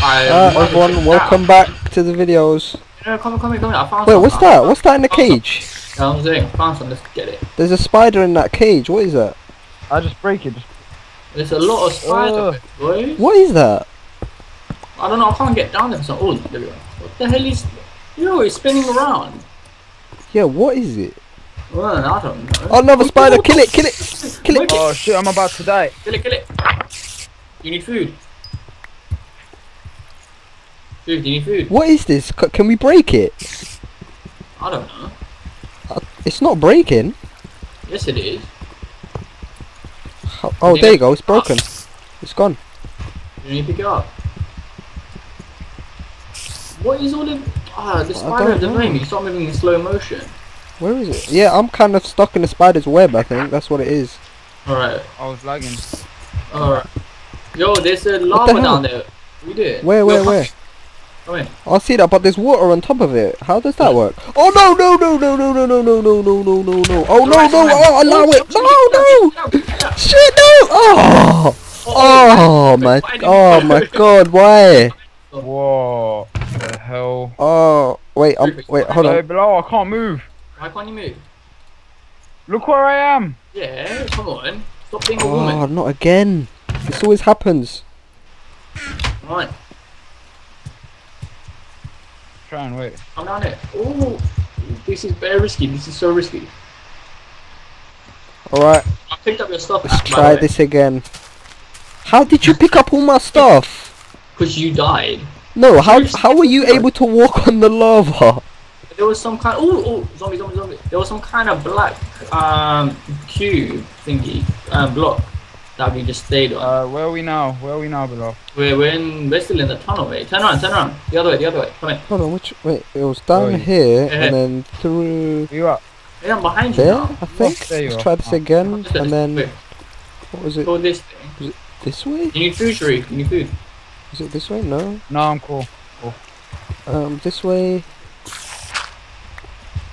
I Uh, everyone, welcome out. back to the videos. No, come on, come on, come on. I found Wait, what's that? What's that in the I found some. cage? Yeah, I'm saying, found some. Let's get it. There's a spider in that cage. What is that? I just break it. There's a lot of spider Ugh. webs, boys. What is that? I don't know. I can't get down there. So, oh, there we go. What the hell is? Yo, it's spinning around. Yeah, what is it? Well, I don't know. Oh, another spider! Kill it! Kill it! Kill it! Oh shit! I'm about to die. Kill it, kill it. You need food. Food, you need food. What is this? C- can we break it? I don't know. It's not breaking. Yes, it is. How- Oh, there you go. It's broken. It's gone. You need to pick it up. What is all the... Ah, the I spider is don't annoying know. me. Stop moving in slow motion. Where is it? Yeah, I'm kind of stuck in the spider's web. I think that's what it is. Alright, I was lagging. alright. Yo, there's a lava hell? down there. We did. Where, Yo, where, come- where? Come in. I see that, but there's water on top of it. How does that work? Oh no no no no no no no no no no no no no! Oh no no! Oh, allow it! Oh, No no! no, no. Shit no! Oh! Oh my! Oh my God! Why? Whoa! The hell? Oh wait! I'm wait. Hold Hey, on. below, I can't move. Why can't you move? Look where I am. Yeah, come on. Stop being a Oh, woman. not again! This always happens. Right, Try and wait. I'm on it. Oh, this is very risky. This is so risky. All right, I picked up your stuff. let's try this again. How did you pick up all my stuff? Because you died. No, how how were you able to walk on the lava? There was some kind. Oh, oh, zombie, zombie, zombie. There was some kind of black um cube thingy, um, block that we just stayed on. Uh, where are we now? Where are we now, Bilal? we're we're in. We're still in the tunnel. Wait, turn around, turn around. The other way, the other way. Come in. Hold on, which wait? It was down Oh, here yeah. and then through You up? Yeah, I'm behind you now. I think. there you Let's are. try this Oh. again, Just and then wait, what was it? Go this thing. This way? You need food, Sherif. You need food. Is it this way? No. No, I'm cool. cool. Um, this way.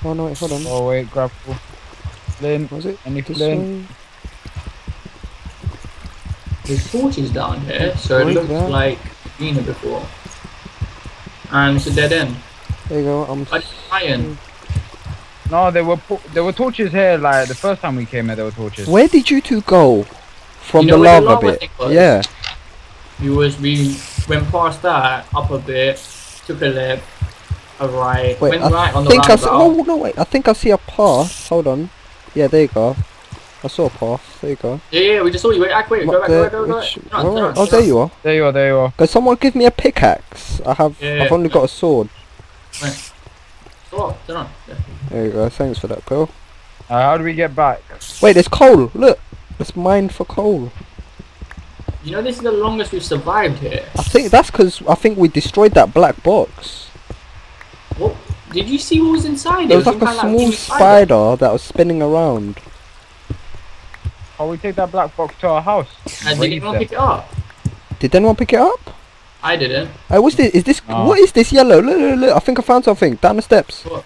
Oh no! Wait, hold on. Oh wait, grab full. Flint. Was it Any this flint? Way? There's torches down here, so it looks there. like been here before. And it's a dead end. There you go. I'm. I just iron. Mm. No, there were there were torches here. Like the first time we came here, there were torches. Where did you two go? From You know the where the lava, lava bit. thing was? Yeah. We was we went past that up a bit, took a left, a right, Wait, went I right on the think I see. roundabout. Oh no! Wait. I think I see a path. Hold on. Yeah, there you go. I saw a path. There you go. Yeah, yeah, we just saw you. Wait, act, wait, go What back, the- go back, go back. which- Turn around, where- oh, there you are. There you are. There you are. Can someone give me a pickaxe? I have. Yeah, I've only got a sword. Go on, turn on. Yeah. There you go. Thanks for that, girl. Uh, how do we get back? Wait, there's coal. Look. Let's mine for coal. You know this is the longest we've survived here. I think that's because I think we destroyed that black box. What? Did you see what was inside? There it was like a some kind small of spider that was spinning around. Oh, we take that black box to our house. And did anyone them. pick it up? Did anyone pick it up? I didn't. Hey, what's this? Is this No. what is this yellow? Look, look, look! I think I found something down the steps. What?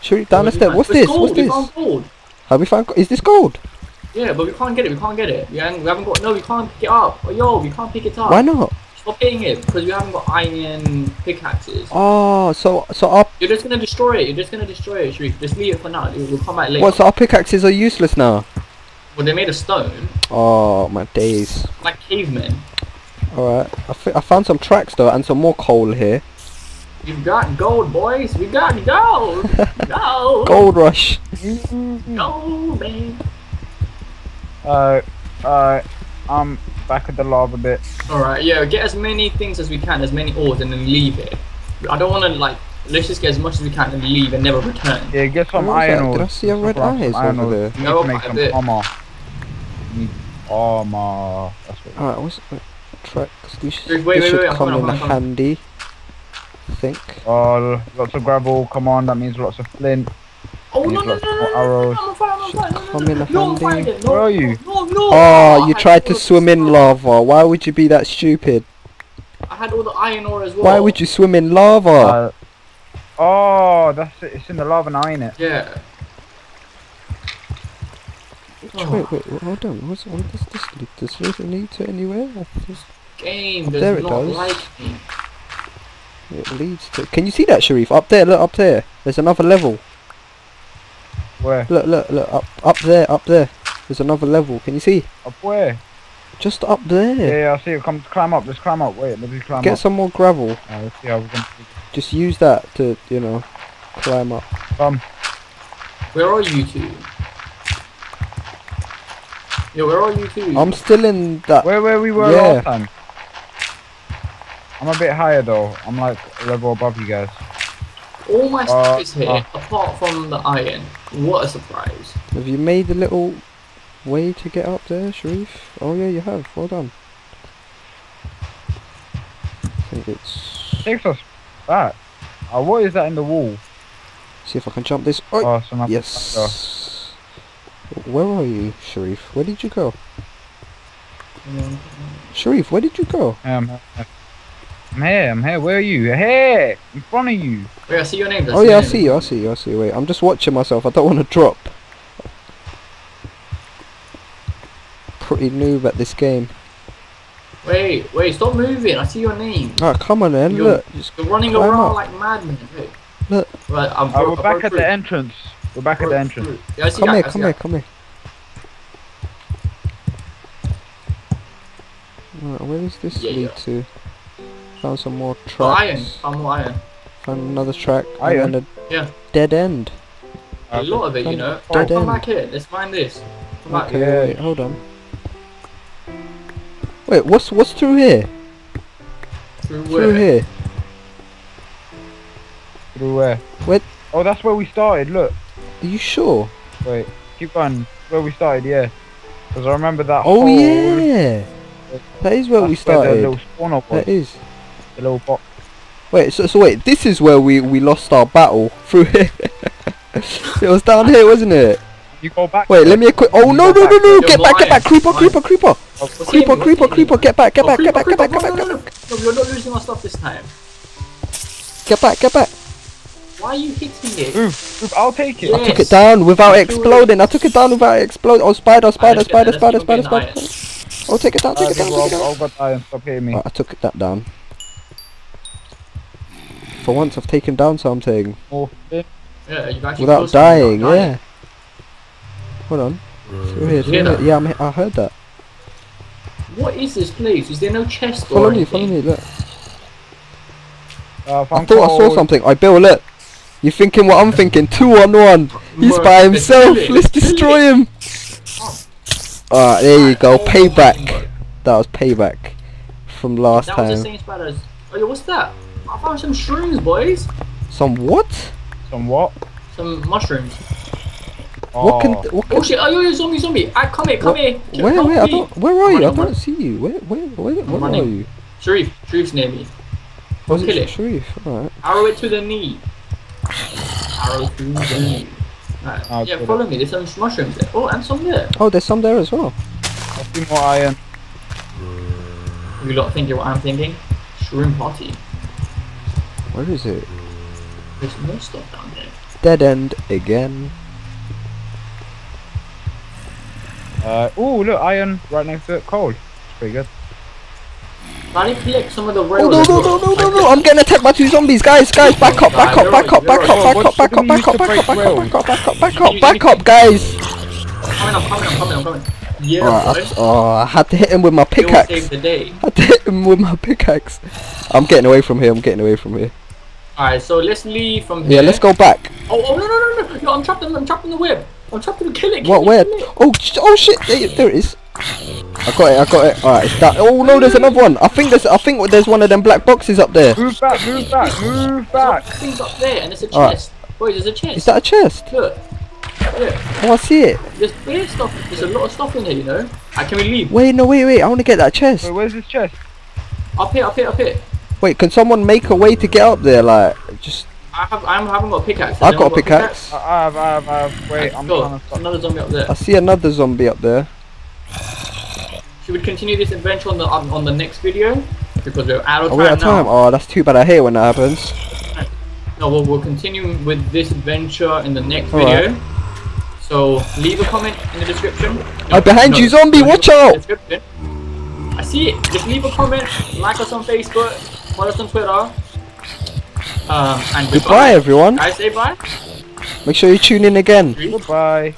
Shoot down the What did you step. What's this? gold, What's we this? found gold. Have we found? go- Is this gold? Yeah, but we can't get it. We can't get it. We haven't, we haven't got. No, we can't pick it up. Oh, yo, we can't pick it up. Why not? Stop hitting it because we haven't got iron pickaxes. Oh, so so our You're just gonna destroy it. You're just gonna destroy it, Sherif. Just leave it for now. We'll come back later. what? So our pickaxes are useless now. Well, they're made of stone, Oh my days! like cavemen. All right, I, I found some tracks though and some more coal here. You've got gold, boys. We got gold. gold. Gold rush. Gold, man. Uh, uh, I'm back at the lava bit. All right. Yeah. Get as many things as we can, as many ores, and then leave it. I don't want to like. Let's just get as much as we can and leave and never return. Yeah, get some What iron ores. Did I see a red iron eyes ores. over there? We need No, to make quite a some bit. armor. Need armor. That's what. All right, what's uh, tracks? These, Wait, wait, this wait, should wait, come coming, in I'm coming, I'm handy. I think. Oh, lots of gravel. Come on, that means lots of flint. Oh no Need no no lots no more no! no, arrows. I'm on fire! I'm on fire! No, no, Come no, in no, no, handy. No, Where are you? No, no! Oh, you had tried to swim in lava. Why would you be that stupid? I had all the iron ore as well. Why would you swim in lava? Uh, oh, that's it. It's in the lava now, ain't it? Yeah. Oh, Wait, wait, wait, hold on. What's, what does this lead? Does this lead to anywhere? I game does There it not goes. like me. It leads to. Can you see that, Sherif? Up there, look up there. There's another level. Where? Look, look, look. Up, up there, up there. There's another level. Can you see? Up where? Just up there. yeah, I see it. Come, climb up. Let's climb up. Wait, let me climb up. Get up. some more gravel. Uh, let's see how we're gonna Just use that to, you know, climb up. come. Where are you two? Yeah, where are you two? I'm still in that. Where where we were Yeah. last time. I'm a bit higher though. I'm like a level above you guys. All my stuff Uh, is here, uh. apart from the iron. What a surprise. Have you made a little way to get up there, Sherif? Oh yeah, you have. Well done. I think it's. Takes us back. Uh, what is that in the wall? See if I can jump this. Oh, Oh, so nothing- yes. Where are you, Sherif? Where did you go? Sherif, where did you go? Um, I'm here. I'm here. Where are you? Here, in front of you. Wait, I see your name. Oh yeah, I see you. I see you. I see you. Wait, I'm just watching myself. I don't want to drop. Pretty noob at this game. Wait, wait, stop moving. I see your name. Ah, come on then. You're- Look, just You're running around up. like madmen. Wait. Look. Right, I'm, Oh, we're I'm back at through. the entrance. We're back at the Broke entrance. Yeah, I see come that, here. I see Come here. that. Come here. Right, where does this Yeah, lead yeah. to? Found some more Oh, iron. tracks. Found more iron. Found another track. Iron? And a Yeah. dead end. A lot of it, you know. Dead Oh, come end. back here. Let's find this. Come back Okay, here. wait, hold on. Wait, what's what's through here? Through Through here. Through where? Where- Oh, that's where we started. Look. Are you sure? Wait. Keep going. Where we started. Yeah. Because I remember that. Oh whole- yeah. That is where we that's where the started. little spawner was. That is. The little box. Wait, so, so wait, this is where we, we lost our battle through here. it was down here, wasn't it? You go back. Wait, let me equip. Oh no no no no! You're Get back, get back! lying. Creeper, creeper, creeper! Creeper, creeper, creeper! Get back, get Oh, back, get creeper, back, get back, creeper. get No, back, no, no, no. No, you're not losing my stuff this time. get back, get back! Why are you hitting it? Move, move. I'll take it. Yeah. I took it down without Do it. exploding. I took it down without exploding. Oh, spider, spider, let's spider, spider, spider, get spider. iron. Oh, take it down, take Uh, it down, people, take it I'll, down. I'll die stop hitting me. Right, I took that down. For once, I've taken down something More. Yeah. Yeah, without killed dying. without Yeah. Hold on. Through here, through here. Yeah, I'm, he- I heard that. What is this place? Is there no chest Follow or me, anything? follow me. Look. Uh, I found thought I saw something. I Bill, look. You thinking what I'm thinking? Two on one. He's Bro, by let's himself. Let's destroy him. Alright, there you go. Oh Payback. That was payback from last That was the time. same spider as... Oh, yeah, what's that? I found some shrooms, boys. Some what? Some what? Some mushrooms. What can? Oh. What Oh shit, oh, yo, yo, zombie, zombie. Ah, come here, come What? here. Where? Help Where? I don't. Where are you? I Run, run. don't see you. Where? Where? Where? Where are running. you? Sherif, Sherif's near me. Was kill it it. Sherif? Alright. Arrow it to the knee. Arrow to the knee. Right. I'll yeah, kill follow me. There's some mushrooms there. Oh, and some there. Oh, there's some there as well. A few more iron. You lot thinking what I'm thinking? Shroom party. Where is it? There's more stuff down there. Dead end again. Uh, oh, look, iron right next to it. Coal. It's pretty good. Collect some of the Oh no no no no no no! I'm getting attacked by two zombies, guys! Guys, back up, back up, back up, back up, back up, back up, back up, back up, back up, back up, back up, back up, guys! Coming, I'm coming, I'm coming, I'm coming. Yeah. I, oh, I had to hit him with my pickaxe. save the day. I had to hit him with my pickaxe. I'm getting away from here. I'm getting away from here. Alright, so let's leave from here. Yeah, let's go back. Oh, oh no, no, no, no. Yo, I'm trapped in, I'm trapped in the web. I'm trapped in the kill it. kill What? it. Oh, oh shit! There, there it is. I got it. I got it. Alright, it's that. Oh no, there's another one. I think there's. I think there's one of them black boxes up there. Move back, move back, move back. There's things up there, and it's a Alright. chest. Boy, there's a chest. Is that a chest? Look. Yeah, Oh, I see it. there's weird stuff. There's a lot of stuff in here, you know. Ah, can we leave? Wait, no, wait, wait. I want to get that chest. Wait, where's this chest? Up here, up here, up here. Wait, can someone make a way to get up there? Like, just. I have, I haven't got a pickaxe. I've got a pickaxe. I, I have, I have, I have. Wait, I'm Go. trying to There's stop. another zombie up there. I see another zombie up there. Should we continue this adventure on the on, on the next video? Because we're out of Are time we out of time? now. Oh, that's too bad. I hate when that happens. No, we'll, we'll continue with this adventure in the next Alright. video. So leave a comment in the description. I'm behind you, zombie, don't watch out! I see it. Just leave a comment, like us on Facebook, follow us on Twitter. Um, and Goodbye, everyone. Guys, say bye. Make sure you tune in again. Three, Goodbye.